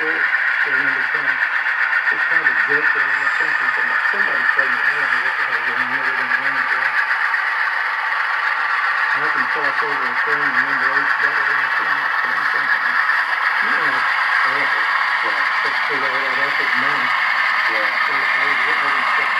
soul to remember God. It's kind of a joke that I'm not thinking, but somebody told me, I don't know what the hell you're never going to run it, right? I can cross over a thing and remember it's better than a thing that's done something. You know, awful. Yeah. That's the way that I think now. Yeah. So I would, I would expect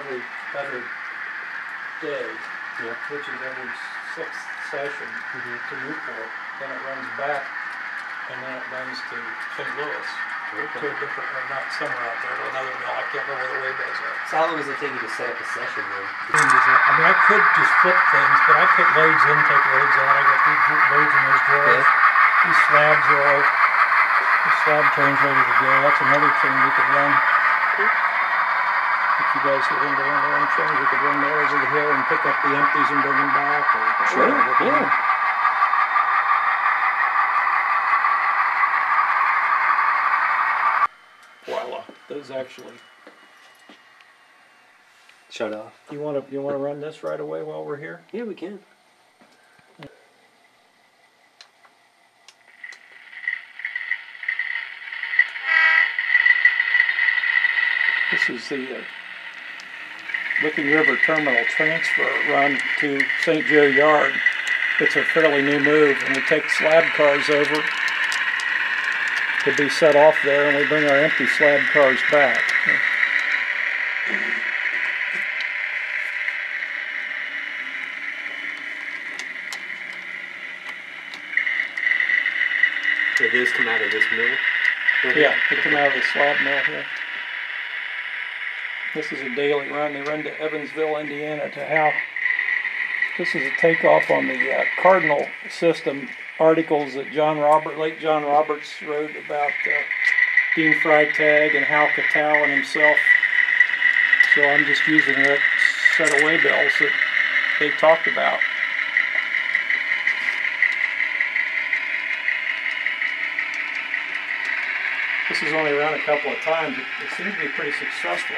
every other day, Yeah. which is every sixth session Mhm. to Newport. Then it runs back, and then it runs to St. Louis, to a different, or not somewhere out there, to another mill. I can't remember where the way at. So how long does it take you to set up a session then? I mean, I could just flip things, but I put loads in, take loads out. I got these loads in those drawers. These slabs are all, the slab train's ready to go. That's another thing we could run. If you guys get into one of them trains, we could run that over the hill and pick up the empties and bring them back or. Sure, yeah. Voila, those actually. Shut off. You wanna, you wanna run this right away while we're here? Yeah, we can. This is the uh, Licking River Terminal transfer run to St. Joe Yard. It's a fairly new move, and we take slab cars over. to be set off there and we bring our empty slab cars back. Did those come out of this mill? Yeah, they come out of the slab mill here. This is a daily run. They run to Evansville, Indiana to Howe. This is a takeoff on the uh, Cardinal system articles that John Robert, late John Roberts wrote about uh, Dean Freytag and Hal Catal and himself. So I'm just using that set of waybills that they talked about. This has only run a couple of times. It, it seems to be pretty successful.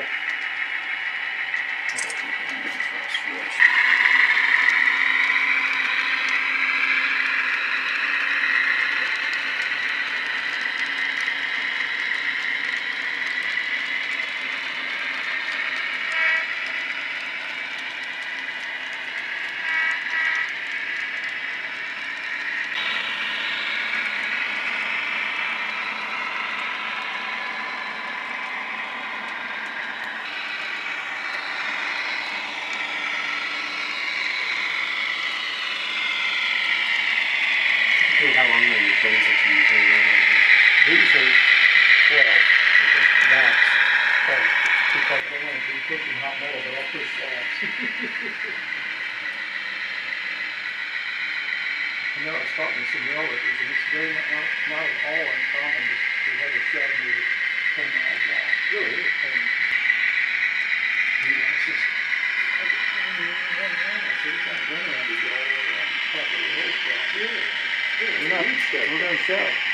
Typically, how long are your trains that you usually run on here? These are twelve Okay. max. Oh, because they want to be pushing hot metal, but I'll push slabs. I know I was talking to some railroaders, and it's very not, not not at all uncommon to, to have a shed move ten miles long. Really? And he was just, I said, "Oh, you don't run around." I said, "You gotta run around to get all the way around the top across." We're not, we're gonna show. my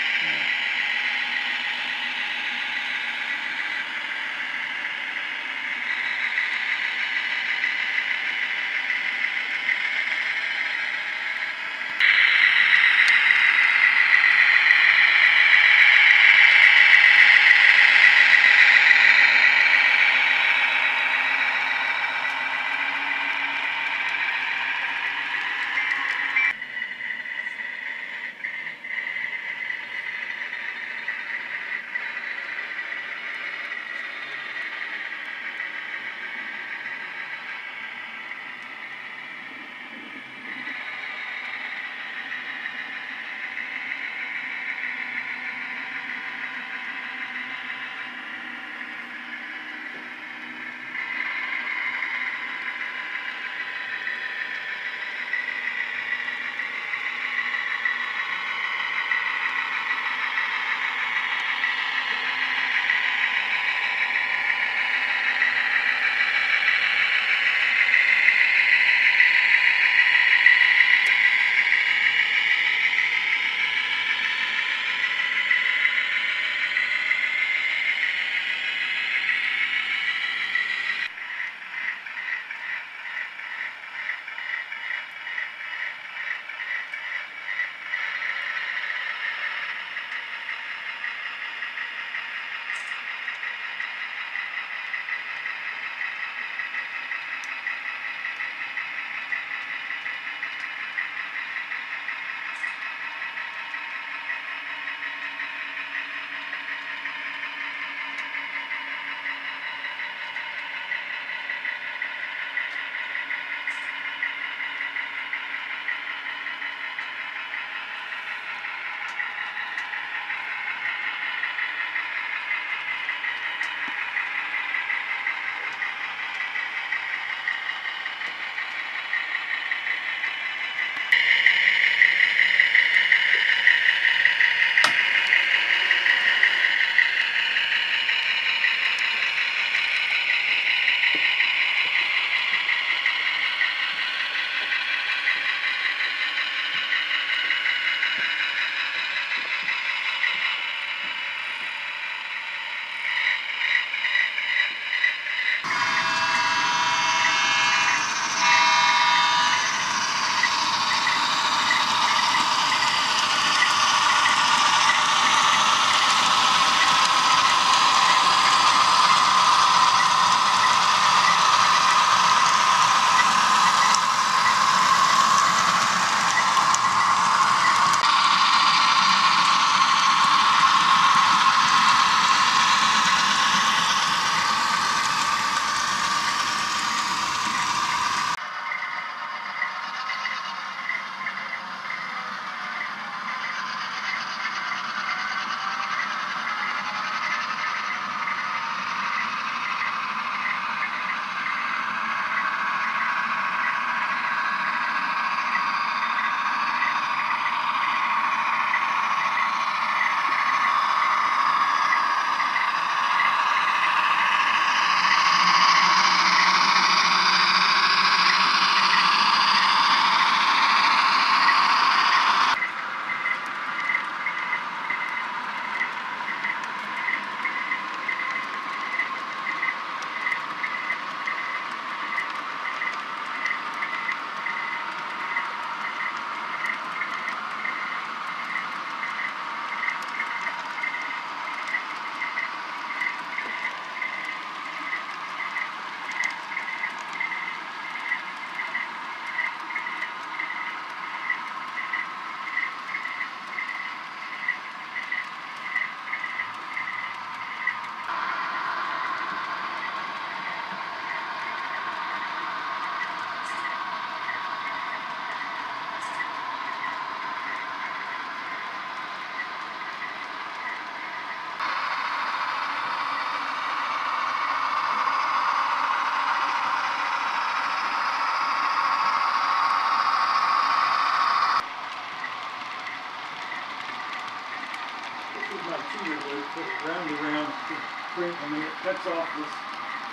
cheater wood, put it round and round, to print, I mean, it cuts off this,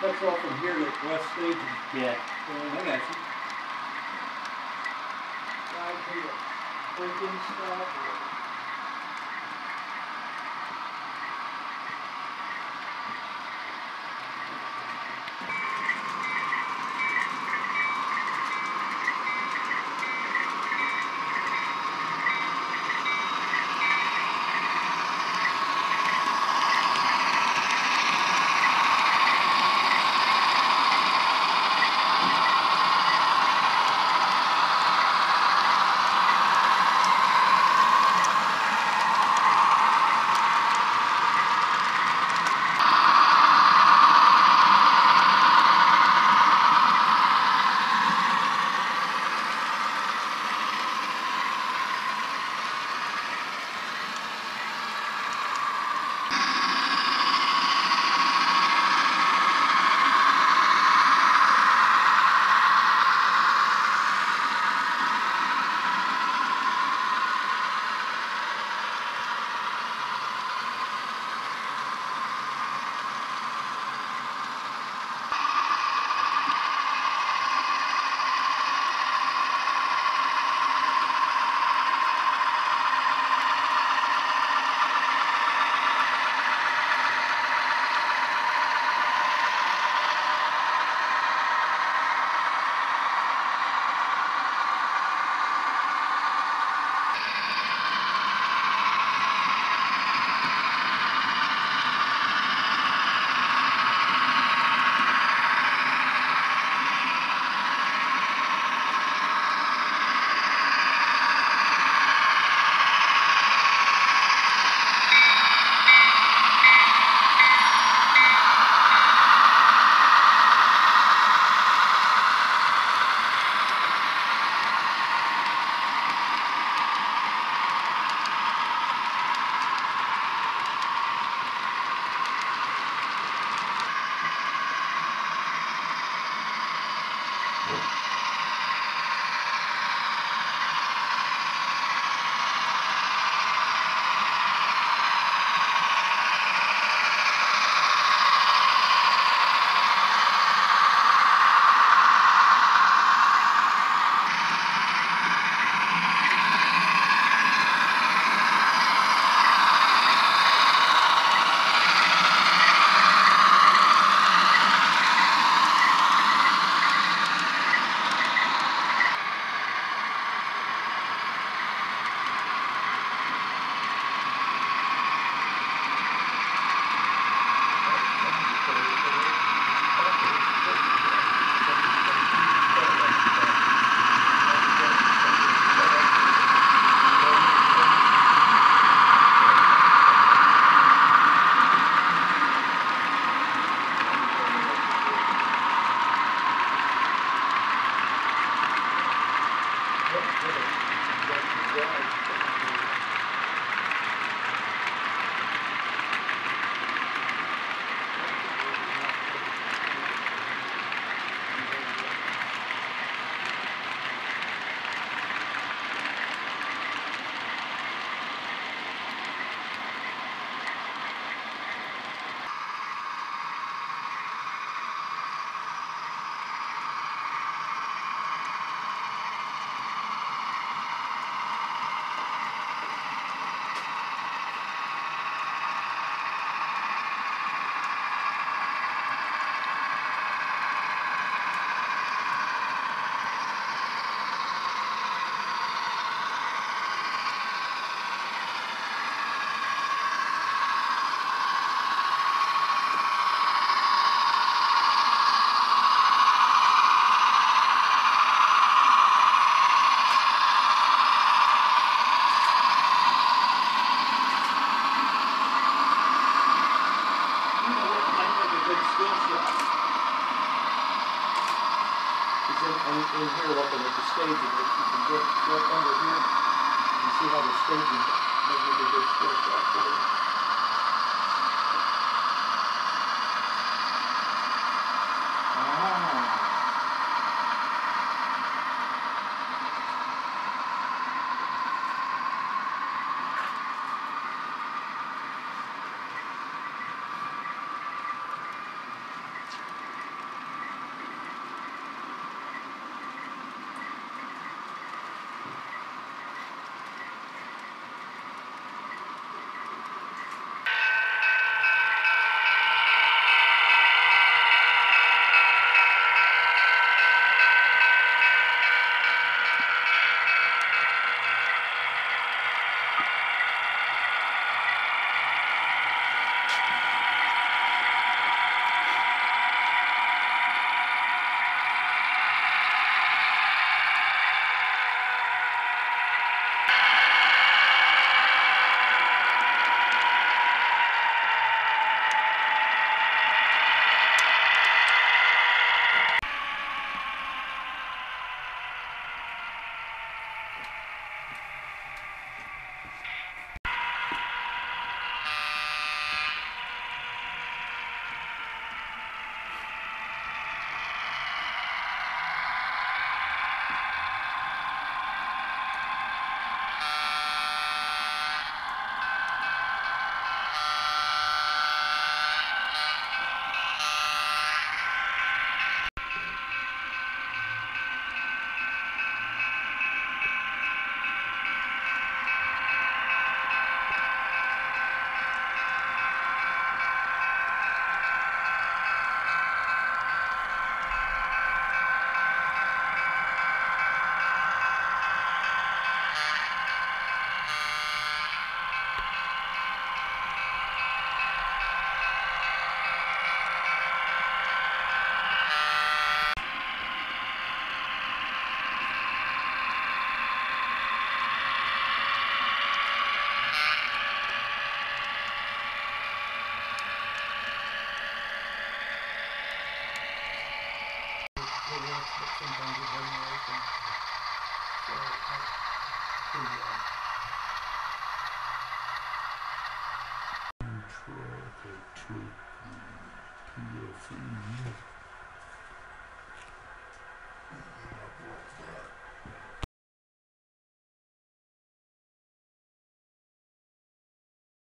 cuts off from here to West Staging. Yeah. Yeah, I got you. Side to the printing